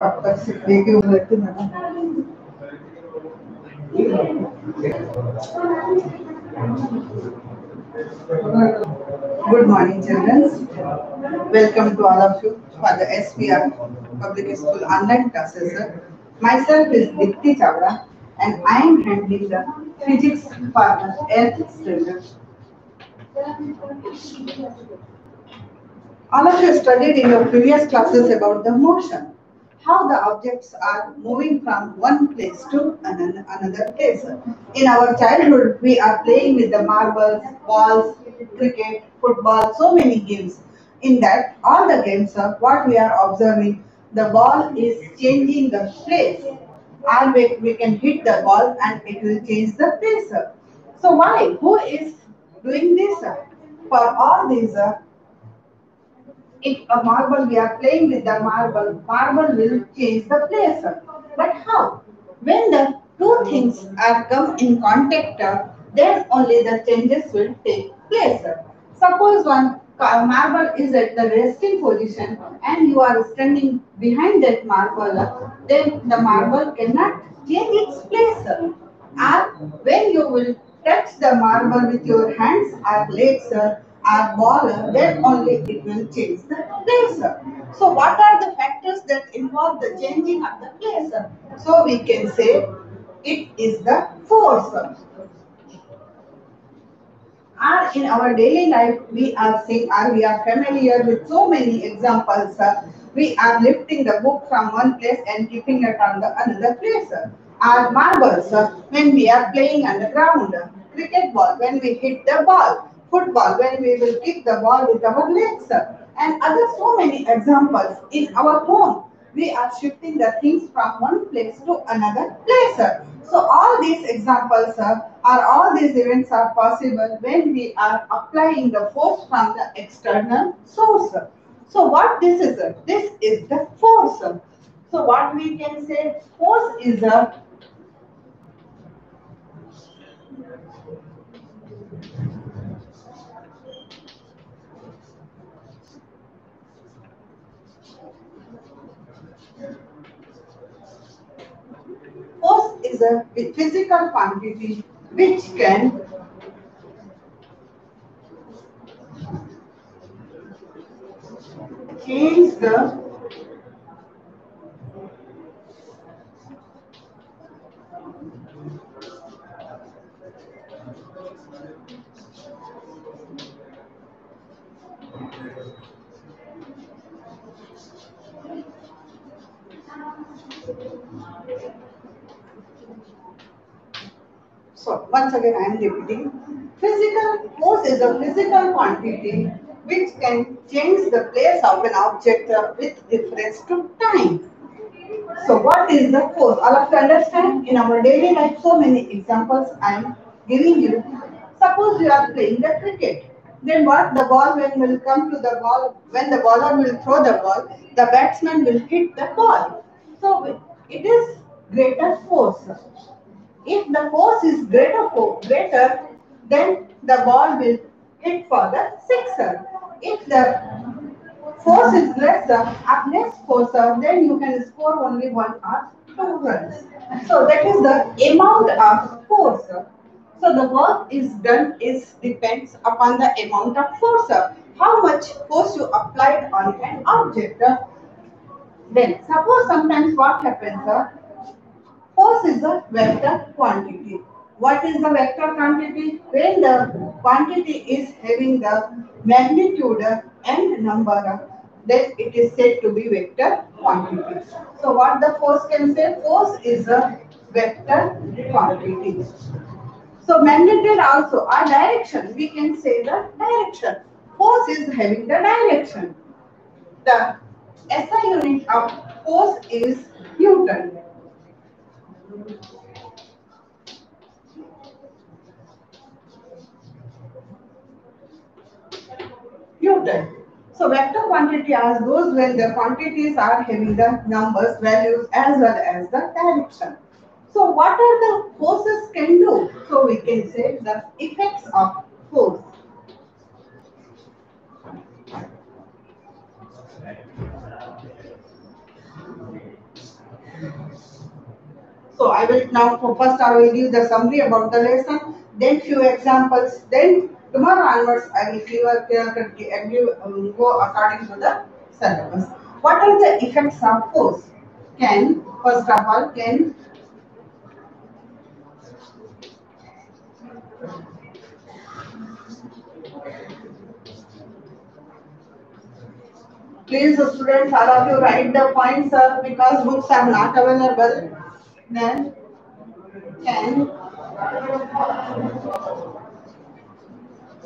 Good morning, children. Welcome to all of you for the SBR Public School online classes. Myself is Deepti Chawla and I am handling the physics for the 8th standard. All of you studied in your previous classes about the motion how the objects are moving from one place to another, another place. In our childhood, we are playing with the marbles, balls, cricket, football, so many games. In that, all the games are what we are observing. The ball is changing the place. Or we, we can hit the ball and it will change the place. So why? Who is doing this? For all these if a marble, we are playing with the marble, marble will change the place. But how? When the two things are come in contact, then only the changes will take place. Suppose one marble is at the resting position and you are standing behind that marble, then the marble cannot change its place. Or when you will touch the marble with your hands or legs, uh, or ball, then only it will change the place. So, what are the factors that involve the changing of the place? So, we can say it is the force. Or in our daily life, we are seeing or we are familiar with so many examples. We are lifting the book from one place and keeping it on the another place. Or marbles when we are playing on the ground. Cricket ball when we hit the ball football when we will kick the ball with our legs and other so many examples in our home we are shifting the things from one place to another place so all these examples are all these events are possible when we are applying the force from the external source so what this is this is the force so what we can say force is a Force is a physical quantity which can change the is a physical quantity which can change the place of an object with reference to time. So what is the force? All of you understand? In our daily life, so many examples I am giving you. Suppose you are playing the cricket. Then what? The ball when will come to the ball, when the bowler will throw the ball, the batsman will hit the ball. So it is greater force. If the force is greater, greater, then the ball will hit for the sixer. If the force is lesser, or less force, then you can score only one or two runs. So that is the amount of force. So the work is done is depends upon the amount of force. How much force you applied on an object. Then suppose sometimes what happens? Force is a vector quantity. What is the vector quantity? When the quantity is having the magnitude and number, then it is said to be vector quantity. So what the force can say? Force is a vector quantity. So magnitude also, our direction, we can say the direction. Force is having the direction. The SI unit of force is Newton. So vector quantity as those when the quantities are having the numbers, values as well as the direction. So what are the forces can do? So we can say the effects of force. So I will now, first I will give the summary about the lesson, then few examples, then tomorrow onwards I will give, a, give um, go according to the syllabus. What are the effects of force? Can, first of all, can Please students, all of you write the points because books are not available. Then can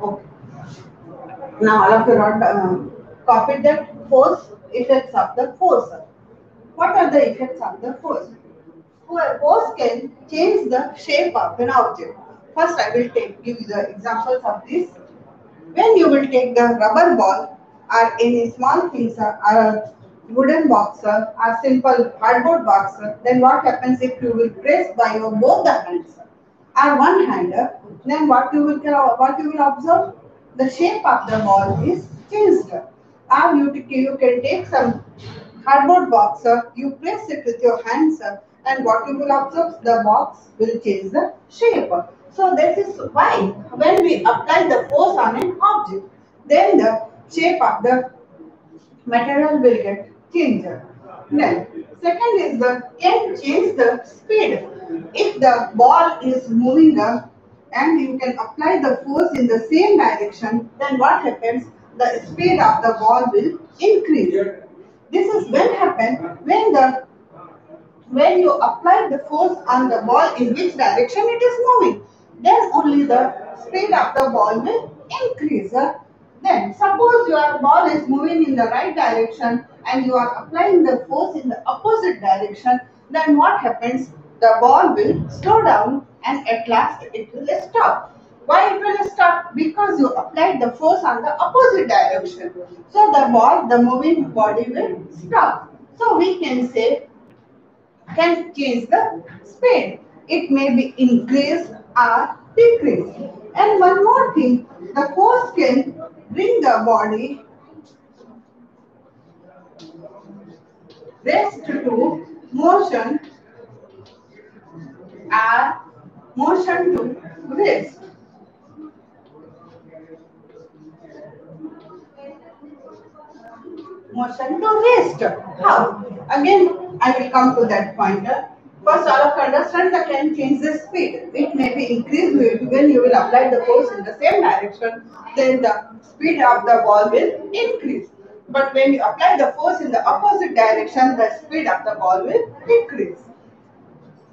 Okay. Now all of you wrote, um, copied that force effects of the force. What are the effects of the force? Force can change the shape of an object. First, I will take give you the examples of this. When you will take the rubber ball or any small things or a wooden box or simple cardboard boxer, then what happens if you will press by your both the hands or one hander, then what you will what you will observe? The shape of the ball is changed. Or you, you can take some cardboard boxer, you press it with your hands, and what you will observe? The box will change the shape. So this is why when we apply the force on an object, then the shape of the material will get changed. Then second is the can change the speed. If the ball is moving up and you can apply the force in the same direction, then what happens? The speed of the ball will increase. This is when happen when the when you apply the force on the ball in which direction it is moving. Then only the speed of the ball will increase. Then suppose your ball is moving in the right direction and you are applying the force in the opposite direction, then what happens? The ball will slow down and at last it will stop. Why it will stop? Because you applied the force on the opposite direction. So the ball, the moving body will stop. So we can say, can change the speed. It may be increased or decreased. And one more thing, the force can bring the body rest to motion or motion to rest. Motion to rest. How? Again, I will come to that pointer. First, all of understand the can change the speed. It may be increased when you will apply the force in the same direction, then the speed of the ball will increase. But when you apply the force in the opposite direction, the speed of the ball will decrease.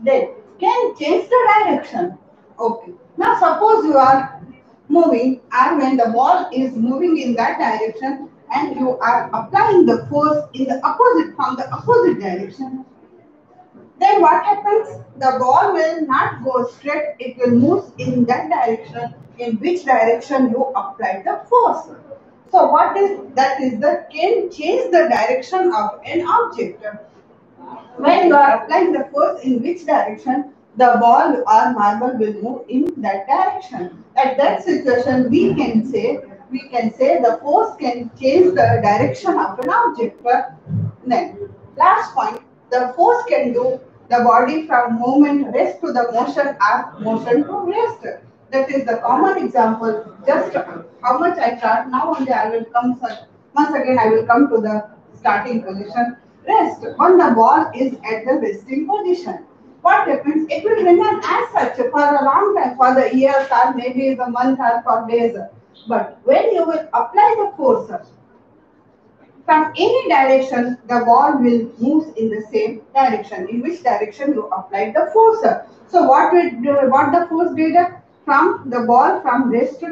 Then, can change the direction. Okay. Now, suppose you are moving and when the ball is moving in that direction and you are applying the force in the opposite from the opposite direction, then what happens? The ball will not go straight, it will move in that direction in which direction you apply the force. So what is that is the can change the direction of an object. When you are applying the force in which direction, the ball or marble will move in that direction. At that situation, we can say we can say the force can change the direction of an object. Then, last point, the force can do the body from movement rest to the motion or motion to rest. That is the common example. Just how much I start now only I will come once again I will come to the starting position. Rest when the ball is at the resting position. What happens? It will remain as such for a long time, for the years or maybe the month or for days. But when you will apply the force from any direction, the ball will move in the same direction. In which direction you apply the force. So what will what the force did? From the ball from rest to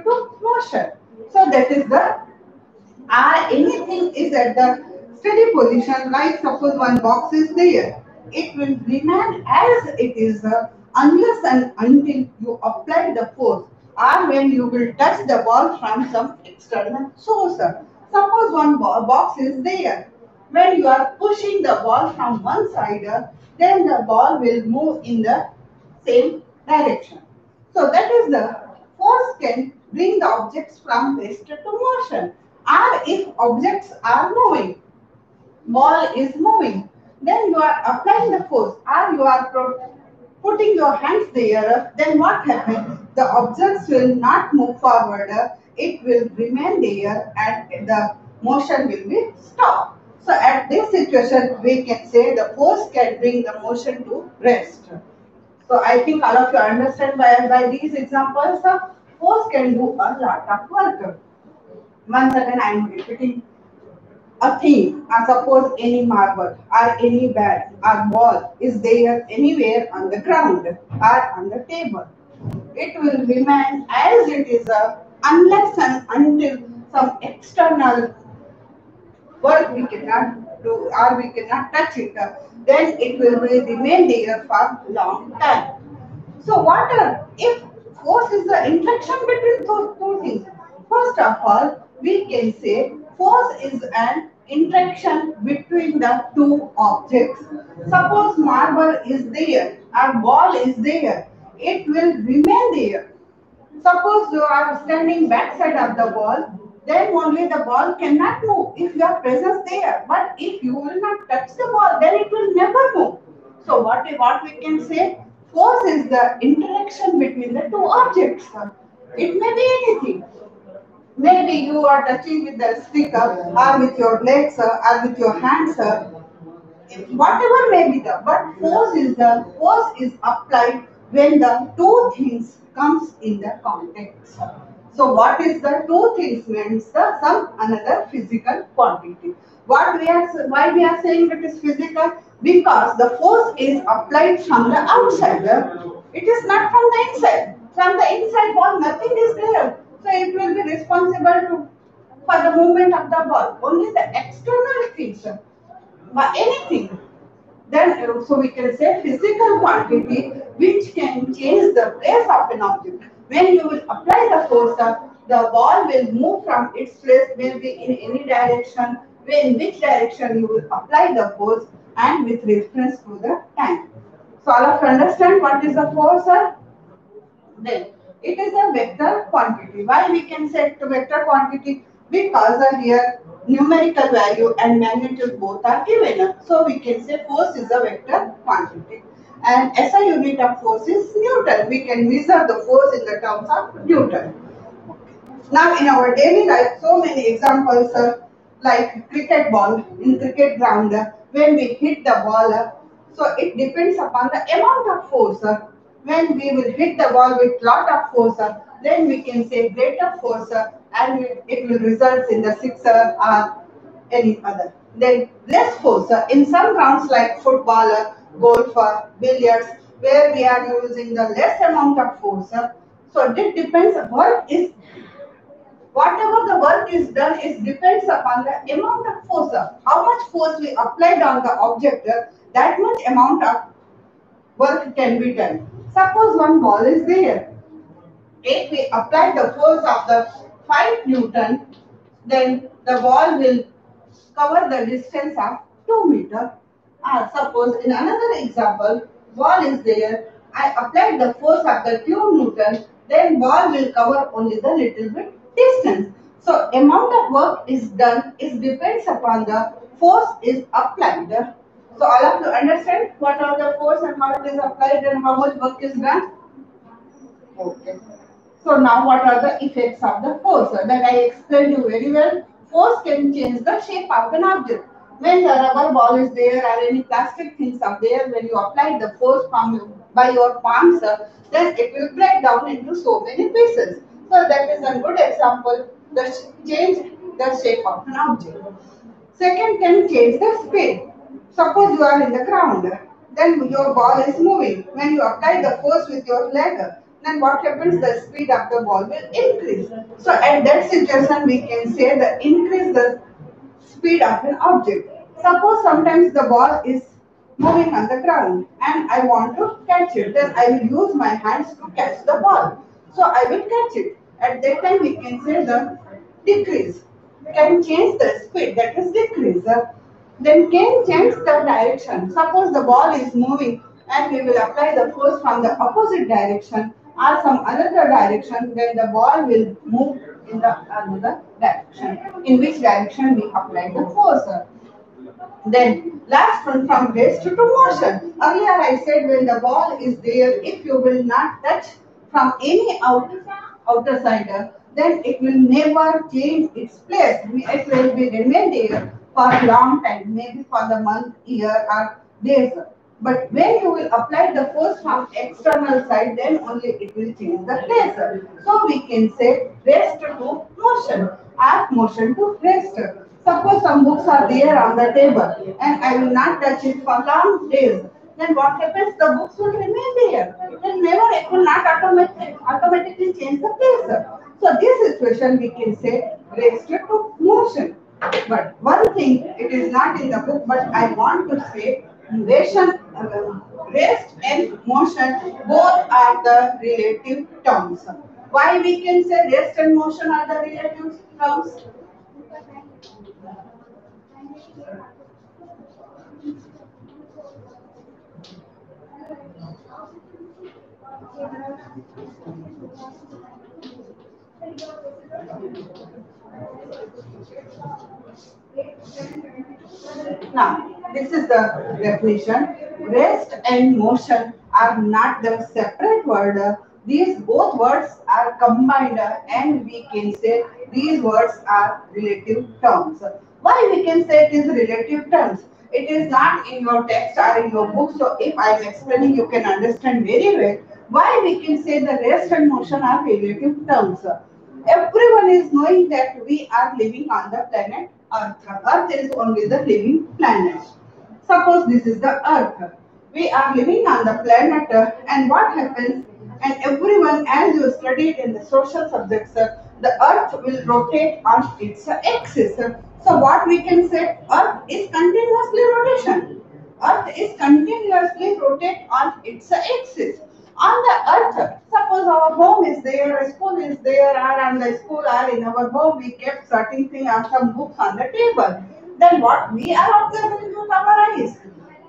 motion. So that is the uh, anything is at the steady position like suppose one box is there it will remain as it is uh, unless and until you apply the force or when you will touch the ball from some external source. Suppose one box is there. When you are pushing the ball from one side, then the ball will move in the same direction. So that is the force can bring the objects from rest to motion. Or if objects are moving, ball is moving, then you are applying the force or you are putting your hands there, then what happens? The objects will not move forward, it will remain there and the motion will be stopped. So at this situation, we can say the force can bring the motion to rest. So I think all of you understand by, by these examples, the force can do a lot of work. Once again, I am repeating a thing, I suppose any marble or any bat or ball is there anywhere on the ground or on the table. It will remain as it is uh, unless and until some external work we cannot do or we cannot touch it, then it will remain there for long time. So what are, if force is the interaction between those two things, first of all, we can say force is an interaction between the two objects. Suppose marble is there and ball is there, it will remain there. Suppose you are standing backside of the ball, then only the ball cannot move if your presence there. But if you will not touch the ball, then it will never move. So what, we, what we can say? Force is the interaction between the two objects. It may be anything. Maybe you are touching with the stick or with your legs or with your hands. Whatever may be the, but force is the force is applied when the two things comes in the context. So what is the two things means the some another physical quantity. What we are why we are saying it is physical because the force is applied from the outside. It is not from the inside. From the inside ball nothing is there. So it will be responsible to, for the movement of the ball. Only the external things, but anything. Then so we can say physical quantity which can change the place of an object. When you will apply the force, the ball will move from its place, will be in any direction, in which direction you will apply the force and with reference to the time. So all of you understand what is the force? sir? Then it is a vector quantity. Why we can say set vector quantity? Because here numerical value and magnitude both are given. So we can say force is a vector quantity. And SI unit of force is Newton. We can measure the force in the terms of Newton. Now in our daily life, so many examples uh, like cricket ball in cricket ground, when we hit the ball, so it depends upon the amount of force. When we will hit the ball with lot of force, then we can say greater force and it will result in the sixer or any other. Then less force. In some grounds like football, golf, billiards, where we are using the less amount of force. So it depends, work is, whatever the work is done is depends upon the amount of force. How much force we applied on the object, that much amount of work can be done. Suppose one ball is there. If we apply the force of the 5 Newton, then the ball will cover the distance of 2 meter. Ah, suppose in another example, ball is there. I applied the force of the 2 Newton, then ball will cover only the little bit distance. So amount of work is done is depends upon the force is applied. So all of you understand what are the force and how it is applied and how much work is done? Okay. So now what are the effects of the force? That I explained you very well. Force can change the shape of an object. When the rubber ball is there or any plastic things are there, when you apply the force from by your palms, then it will break down into so many pieces. So that is a good example. The change the shape of an object. Second can change the speed. Suppose you are in the ground, then your ball is moving. When you apply the force with your leg, then what happens? The speed of the ball will increase. So at that situation, we can say the increase the speed of an object. Suppose sometimes the ball is moving on the ground and I want to catch it. Then I will use my hands to catch the ball. So I will catch it. At that time we can say the decrease. Can change the speed, that is decrease. Then can change the direction. Suppose the ball is moving and we will apply the force from the opposite direction or some another direction, then the ball will move in the another direction. In which direction we apply the force. Then last one from to motion. Earlier I said when the ball is there, if you will not touch from any out, outer side, then it will never change its place. It will be remain there for a long time, maybe for the month, year or days. But when you will apply the force from external side, then only it will change the place. So we can say rest to motion, ask motion to rest. Suppose some books are there on the table and I will not touch it for long days. Then what happens? The books will remain there. Then never it will not automatically, automatically change the place. So this situation we can say rest to motion. But one thing, it is not in the book, but I want to say Duration, rest and motion both are the relative terms. Why we can say rest and motion are the relative terms? Now, this is the definition. Rest and motion are not the separate word. These both words are combined and we can say these words are relative terms. Why we can say it is relative terms? It is not in your text or in your book. So if I am explaining, you can understand very well why we can say the rest and motion are relative terms. Everyone is knowing that we are living on the planet Earth. Earth is only the living planet. Suppose this is the earth. We are living on the planet Earth and what happens and everyone as you studied in the social subjects the earth will rotate on its axis. So what we can say earth is continuously rotation. Earth is continuously rotate on its axis. On the earth, suppose our home is there, school is there, on the school or in our home we kept certain things or some books on the table then what we are observing with our eyes?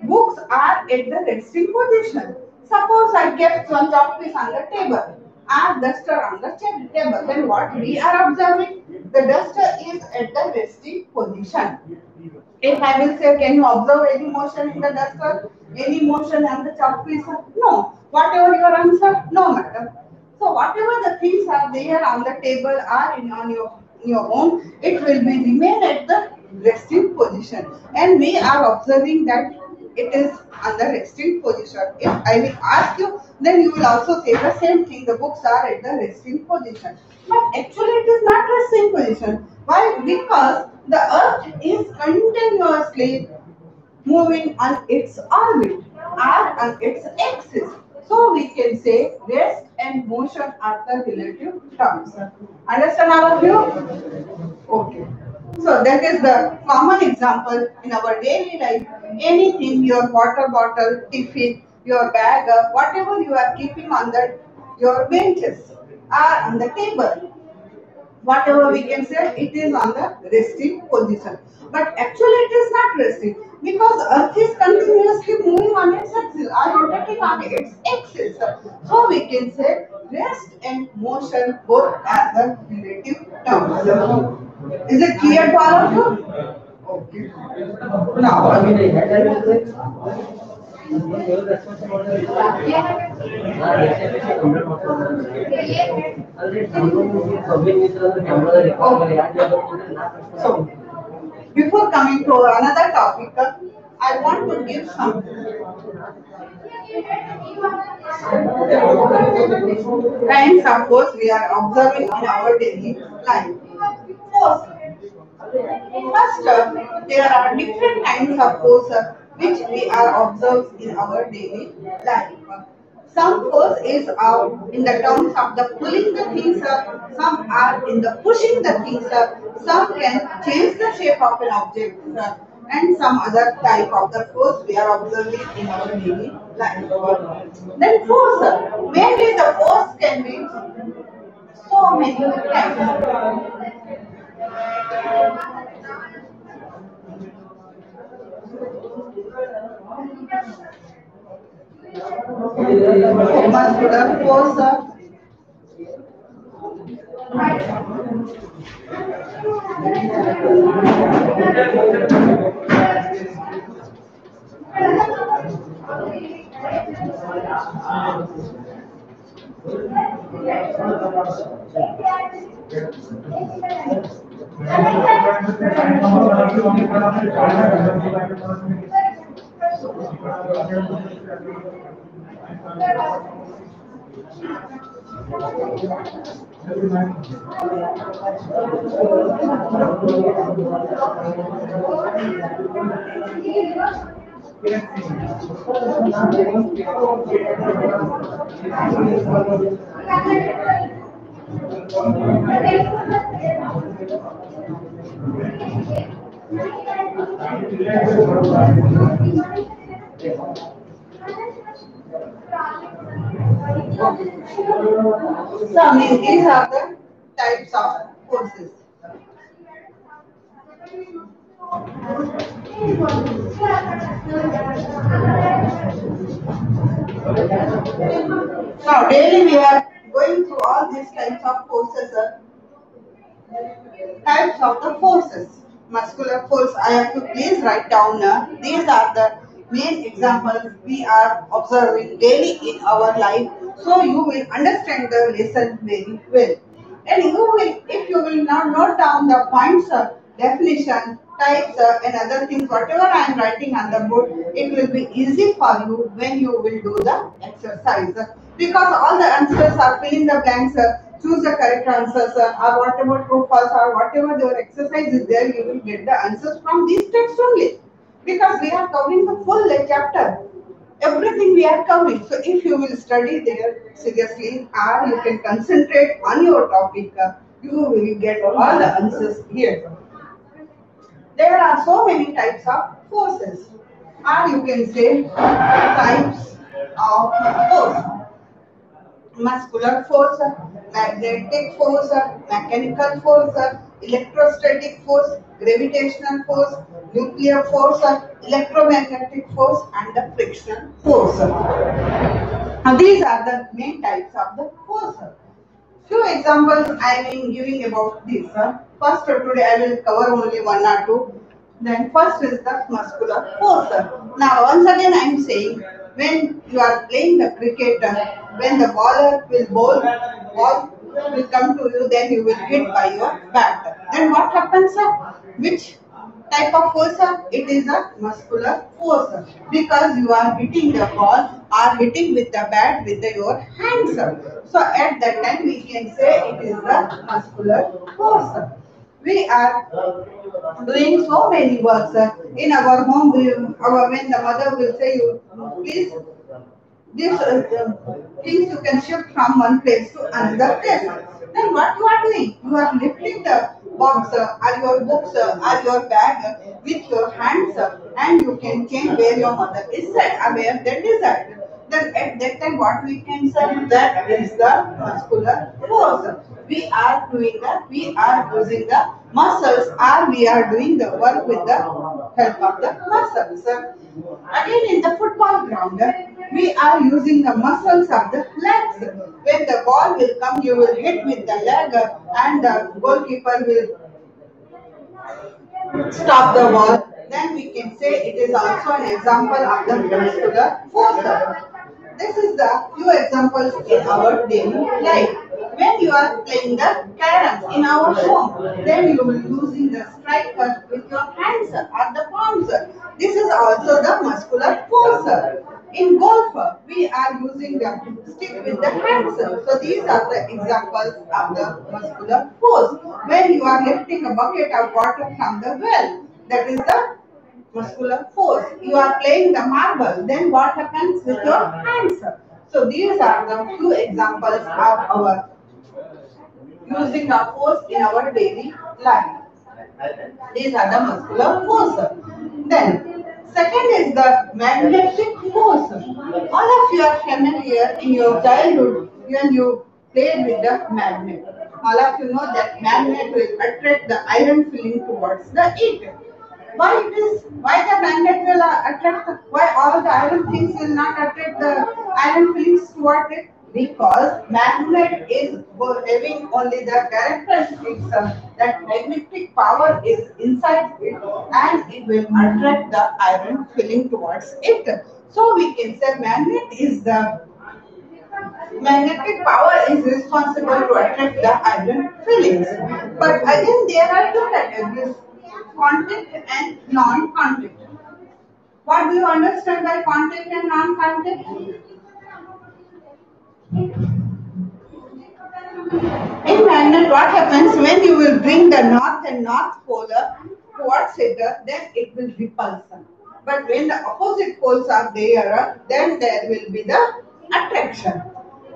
Books are at the resting position. Suppose I kept one chalk piece on the table and duster on the table. Then what we are observing? The duster is at the resting position. If I will say, can you observe any motion in the duster? Any motion on the chalk piece? No. Whatever your answer? No matter. So whatever the things are there on the table or in on your your home, it will be remain at the resting position and we are observing that it is on the resting position. If I will ask you, then you will also say the same thing. The books are at the resting position. But actually it is not resting position. Why? Because the earth is continuously moving on its orbit or on its axis. So we can say rest and motion are the relative terms. Understand all of you? Okay. So that is the common example in our daily life. Anything, your water bottle, tiffin, your bag, uh, whatever you are keeping on the your benches or on the table. Whatever we can say, it is on the resting position. But actually it is not resting because earth is continuously moving on its axis or rotating on its axis. So we can say rest and motion both are the relative terms. Is it clear to all of you? Okay. Now, so, before coming to another topic, uh, I want to give some kinds of course we are observing in our daily life. First, uh, there are different kinds of force uh, which we are observed in our daily life. Some force is uh, in the terms of the pulling the things up, some are in the pushing the things up, some can change the shape of an object. and some other type of the force we are observing in our daily life. Then force, mainly the force can be so many types. Muscular force So, I mean, these are the types of forces. Now, daily we are going through all these types of forces. uh, Types of the forces. Muscular force, I have to please write down. uh, These are the main examples we are observing daily in our life. So you will understand the lesson very well. And you will, if you will now note down the points, uh, definition, types, uh, and other things, whatever I am writing on the board, it will be easy for you when you will do the exercise. Because all the answers are fill in the blanks, uh, choose the correct answers, uh, or whatever true, false, or whatever your exercise is there, you will get the answers from these texts only. Because we are covering the full chapter everything we are covering. So if you will study there seriously or you can concentrate on your topic, uh, you will get all the answers here. There are so many types of forces or you can say types of force. Muscular force, magnetic force, mechanical force, electrostatic force, gravitational force, nuclear force, electromagnetic force, and the frictional force. Now, these are the main types of the force. Few examples I am giving about this. First, today I will cover only one or two. Then first is the muscular force. Now, once again I am saying, when you are playing the cricket, when the baller will bowl, ball will come to you, then you will hit by your bat. Then what happens? sir? Which type of force? It is a muscular force because you are hitting the ball or hitting with the bat with your hands. So at that time we can say it is the muscular force. We are doing so many works in our home. We, our when the mother will say, "You please this uh, uh, things you can shift from one place to another place. Then what you are doing? You are lifting the box uh, or your books uh, or your bag uh, with your hands uh, and you can change where your mother is at or where at. Then at that time what we can say that is the muscular force. We are doing that, we are using the muscles or we are doing the work with the help of the muscles. Again in the football ground, we are using the muscles of the legs. When the ball will come, you will hit with the leg and the goalkeeper will stop the ball. Then we can say it is also an example of the muscular force. This is the few examples in our daily life. When you are playing the caroms in our home, then you will using the striker with your hands or the palms. This is also the muscular force. In golf, we are using the stick with the hands. So these are the examples of the muscular force. When you are lifting a bucket of water from the well, that is the muscular force. You are playing the marble, then what happens with your hands? So these are the few examples of our using the force in our daily life. These are the muscular force. Then, second is the magnetic force. All of you are familiar in your childhood when you played with the magnet. All of you know that magnet will attract the iron filling towards the it. Why it is? Why the magnet will attract? Why all the iron things will not attract the iron fillings towards it? Because magnet is having only the characteristics that magnetic power is inside it and it will attract the iron filling towards it. So we can say magnet is the magnetic power is responsible to attract the iron fillings. But again there are two categories, contact and non-contact. What do you understand by contact and non-contact? Magnet, what happens when you will bring the north and north polar towards it, then it will repulse. But when the opposite poles are there, then there will be the attraction.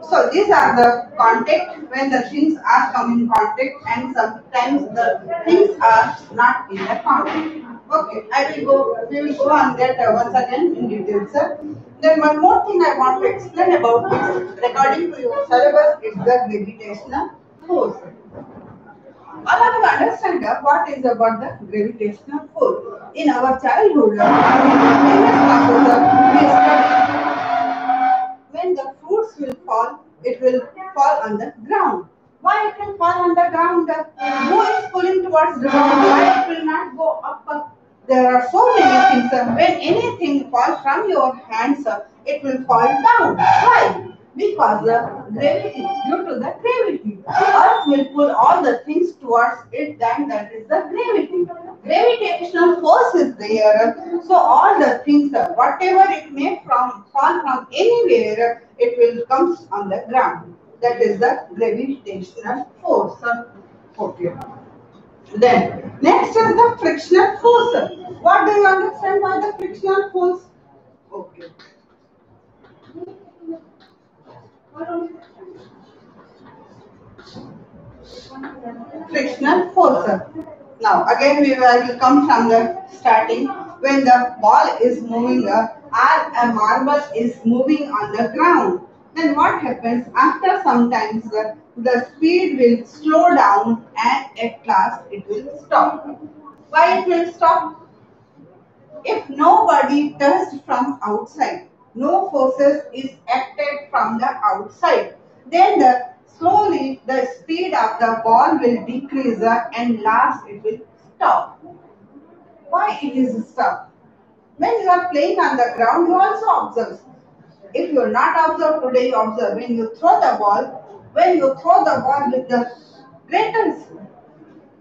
So these are the contact when the things are come in contact and sometimes the things are not in the contact. Okay, I will go, we will go on that uh, once again in detail, sir. Then one more thing I want to explain about this, according to your syllabus, is the gravitational force. All of you understand uh, what is about the gravitational force. In our childhood, uh, when the fruits will fall, it will fall on the ground. Why it will fall on the ground? Who is pulling towards the ground? Why it will not go up? There are so many things. When anything falls from your hands, uh, it will fall down. Why? Because the gravity, due to the gravity, earth will pull all the things towards it, then that is the gravity. Gravitational force is there, so all the things, uh, whatever it may from fall from anywhere, it will come on the ground. That is the gravitational force. Okay. Then, next is the frictional force. What do you understand by the frictional force? Okay. Frictional force. Now, again, we will come from the starting. When the ball is moving up, or a marble is moving on the ground, then what happens? After some time, the, the speed will slow down and at last it will stop. Why it will stop? If nobody touched from outside, no forces is acted from the outside, then the slowly the speed of the ball will decrease and last it will stop. Why it is stop? When you are playing on the ground, you also observe if you are not observed today, you observe when you throw the ball, when you throw the ball with the greatest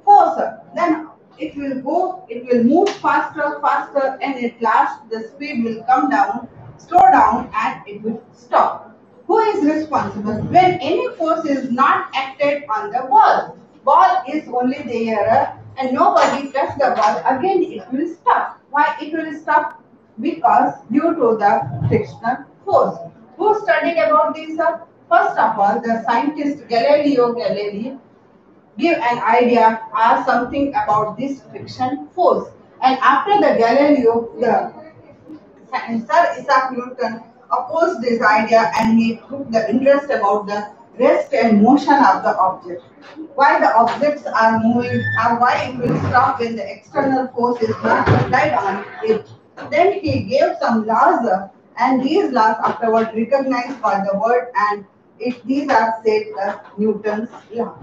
force, then it will go, it will move faster, faster, and at last the speed will come down, slow down, and it will stop. Who is responsible? When any force is not acted on the ball, ball is only there and nobody touch the ball, again it will stop. Why it will stop? Because due to the frictional force. Who studied about this? First of all, the scientist Galileo Galilei give an idea or something about this friction force. And after the Galileo, the Sir Isaac Newton opposed this idea and he took the interest about the rest and motion of the object. Why the objects are moving or why it will stop when the external force is not applied on it. Then he gave some laws and these laws afterward recognized by the world and it, these are said as Newton's law.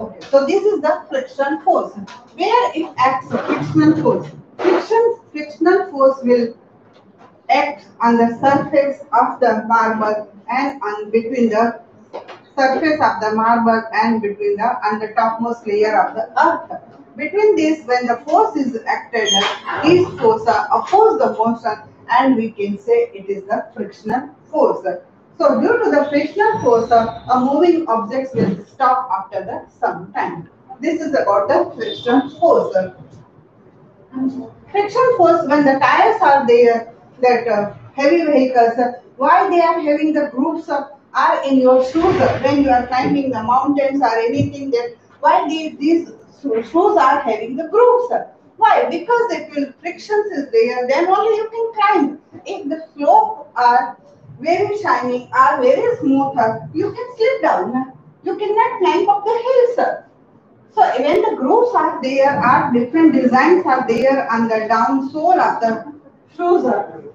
Okay, so this is the friction force. Where it acts frictional force. Friction, frictional force will act on the surface of the marble and on between the surface of the marble and between the and the topmost layer of the earth. Between these, when the force is acted, these forces oppose the motion and we can say it is the frictional force. So due to the frictional force, a moving object will stop after the some time. This is about the friction force. Friction force when the tires are there, that uh, heavy vehicles, uh, why they are having the grooves uh, are in your shoes when you are climbing the mountains or anything that why these, these shoes are having the grooves Why? Because if will frictions is there, then only you can climb. If the slope are very shiny or very smooth, you can slip down. You cannot climb up the hill, sir. So when the grooves are there, are different designs are there on the down sole of the shoes,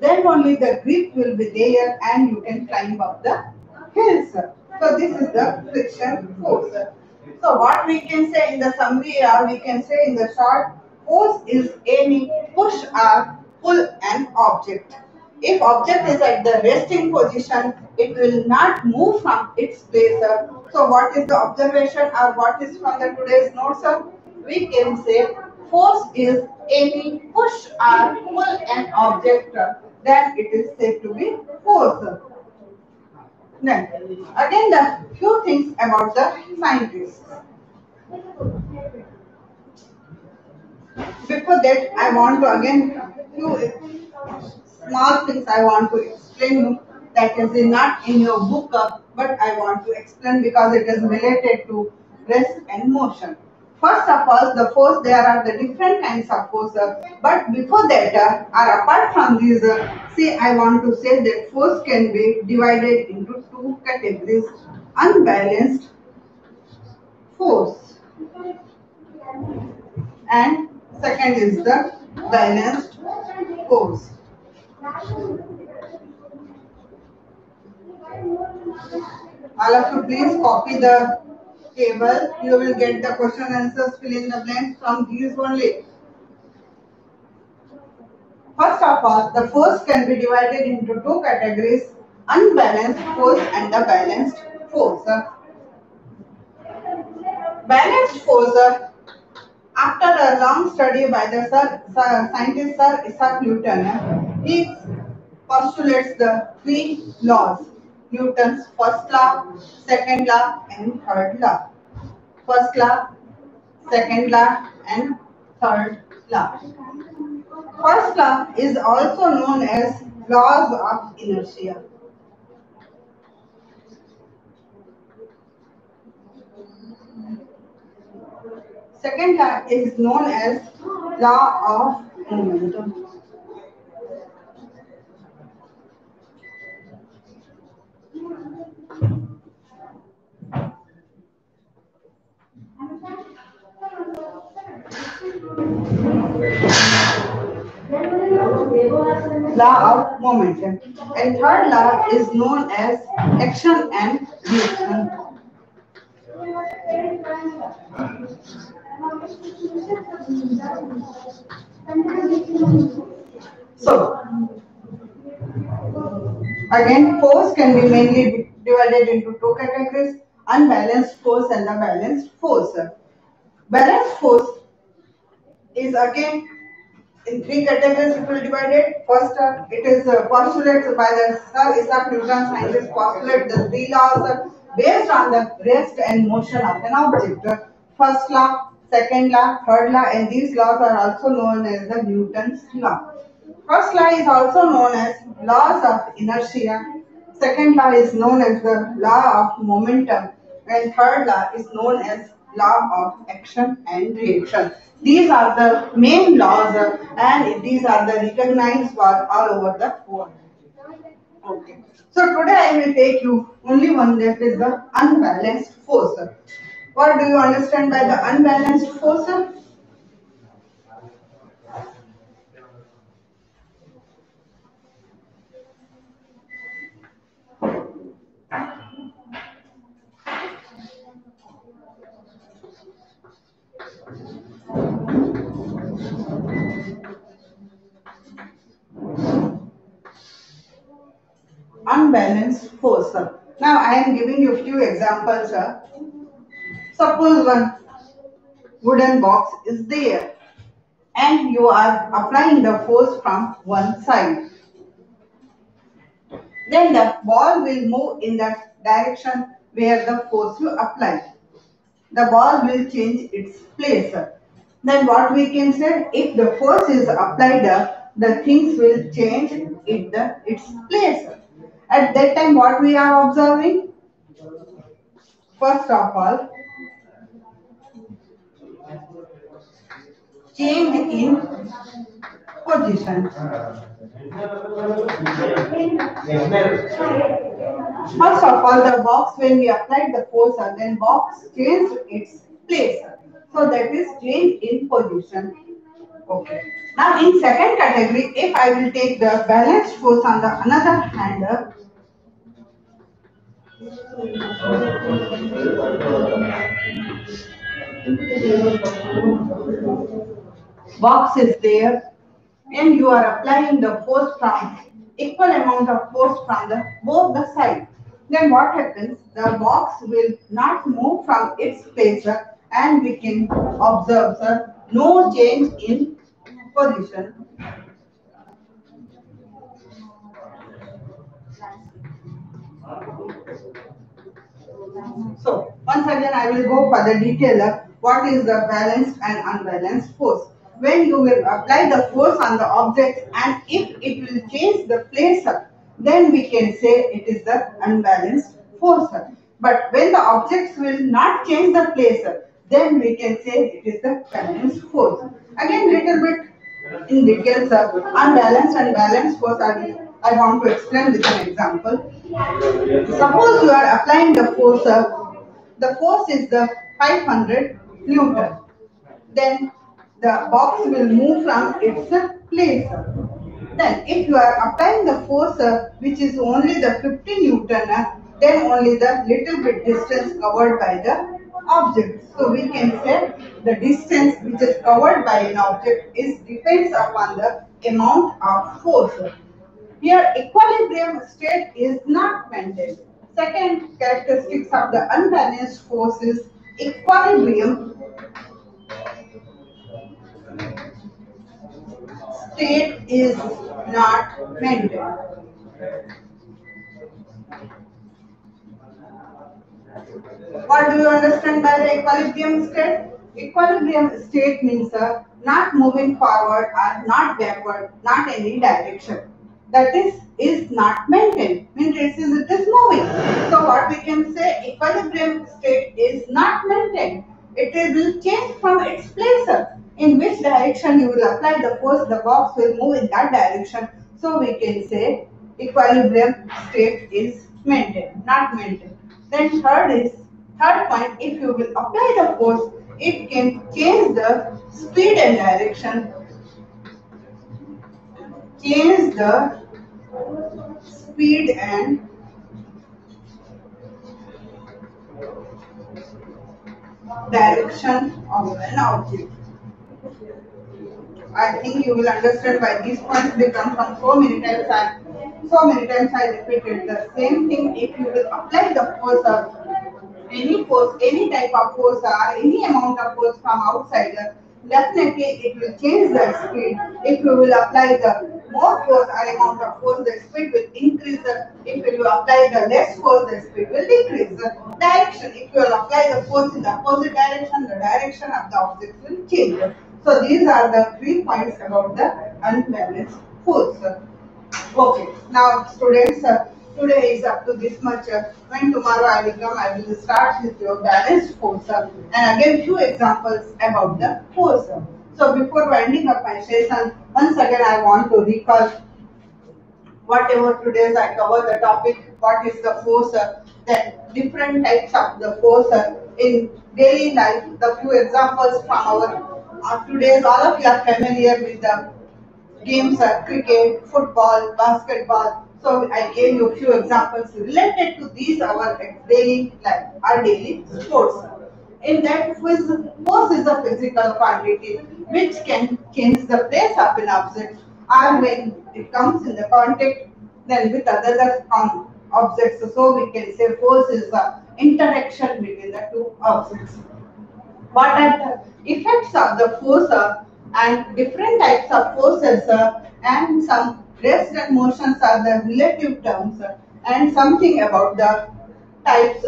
then only the grip will be there and you can climb up the hills. So this is the friction force. So what we can say in the summary or we can say in the short, force is any push or pull an object. If object is at the resting position, it will not move from its place. So what is the observation or what is from the today's notes? We can say force is any push or pull an object, then it is said to be force. Then, again the few things about the scientists. Before that, I want to again few small things I want to explain you that is not in your book, but I want to explain because it is related to rest and motion. First of all, the force, there are the different kinds of force. But before that, uh, or apart from these, uh, see, I want to say that force can be divided into two categories. Unbalanced force. And second is the balanced force. All of you please copy the table. You will get the question answers fill in the blanks from these only. First of all, the force can be divided into two categories, unbalanced force and the balanced force. Balanced force, after a long study by the sir, sir, scientist Sir Isaac Newton, he postulates the three laws. Newton's first law, second law and third law. First law, second law and third law. First law is also known as laws of inertia. Second law is known as law of momentum. Law of momentum. And third law is known as action and reaction. So, again, force can be mainly divided into two categories, unbalanced force and the balanced force. Balanced force is again in three categories it will divide it. First, uh, it is uh, postulated by the Sir Isaac Newton scientist postulate the three laws uh, based on the rest and motion of an object. First law, second law, third law and these laws are also known as the Newton's law. First law is also known as laws of inertia. Second law is known as the law of momentum and third law is known as law of action and reaction. These are the main laws and these are the recognized all over the world. Okay. So today I will take you only one that is the unbalanced force. What do you understand by the unbalanced force? Unbalanced force. Now I am giving you few examples. Suppose one wooden box is there and you are applying the force from one side. Then the ball will move in the direction where the force you apply. The ball will change its place. Then what we can say, if the force is applied, the things will change in the, its place. At that time, what we are observing? First of all, change in position. First of all, the box, when we applied the force, then box changed its place. So that is change in position. Okay. Now in second category, if I will take the balanced force on the another hand, box is there and you are applying the force from equal amount of force from the both the sides then what happens the box will not move from its place and we can observe sir, no change in position so once again i will go for the detail of what is the balanced and unbalanced force when you will apply the force on the object and if it will change the place up, then we can say it is the unbalanced force. But when the objects will not change the place, then we can say it is the balanced force. Again, little bit in details, of unbalanced and balanced force, I, want to explain with an example. Suppose you are applying the force, the force is the 500 Newton. Then the box will move from its place. Then if you are applying the force which is only the 50 Newton, then only the little bit distance covered by the object. So we can say the distance which is covered by an object is depends upon the amount of force. Here equilibrium state is not maintained. Second characteristics of the unbalanced force is equilibrium state is not maintained. What do you understand by the equilibrium state? Equilibrium state means uh, not moving forward or not backward, not any direction. That is, is not maintained. Means it is, it is moving. So what we can say, equilibrium state is not maintained. It will change from its place in which direction you will apply the force, the box will move in that direction. So we can say equilibrium state is maintained, not maintained. Then third is, third point, if you will apply the force, it can change the speed and direction, change the speed and direction of an object. I think you will understand why these points they come from so many times I so many times I repeated the same thing if you will apply the force of any force, any type of force or any amount of force from outside, definitely it will change the speed. If you will apply the more force or amount of force, the speed will increase. If you apply the less force, the speed will decrease. The direction, if you will apply the force in the opposite direction, the direction of the object will change. So these are the three points about the unbalanced force. Okay, now students, uh, today is up to this much. Uh, when tomorrow I will come, I will start with your balanced uh, and again few examples about the force. So before winding up my session, once again I want to recall whatever today's I cover the topic, what is the force, uh, then different types of the force uh, in daily life, the few examples from our uh, today's all of you are familiar with the games like cricket, football, basketball. So I gave you a few examples related to these our daily life, our daily sports. In that force is a physical quantity which can change the place of an object or when it comes in the contact then with other um, objects. So we can say force is the interaction between the two objects. What are the effects of the force uh, and different types of forces uh, and some rest and motions are the relative terms and something about the types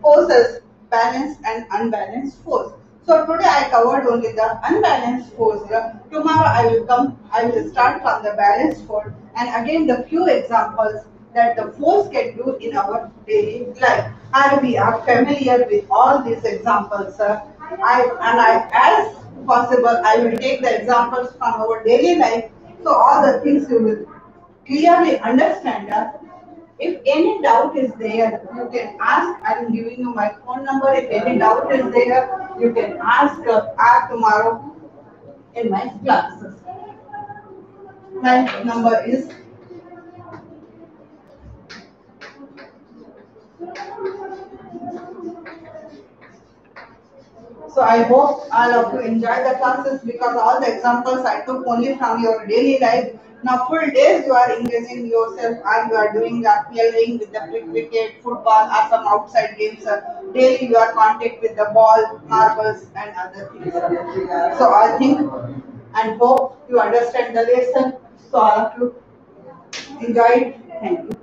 forces balanced and unbalanced force. So today I covered only the unbalanced force. Tomorrow I will come, I will start from the balanced force and again the few examples that the force can do in our daily life. And we are familiar with all these examples. I and I as possible, I will take the examples from our daily life. So all the things you will clearly understand. If any doubt is there, you can ask. I am giving you my phone number. If any doubt is there, you can ask uh, tomorrow in my classes. My number is So I hope all of you enjoy the classes because all the examples I took only from your daily life. Now full days you are engaging yourself and you are doing the playing with the cricket, football or some outside games. Daily you are contact with the ball, marbles and other things. So I think and hope you understand the lesson. So all of you enjoy it. Thank you.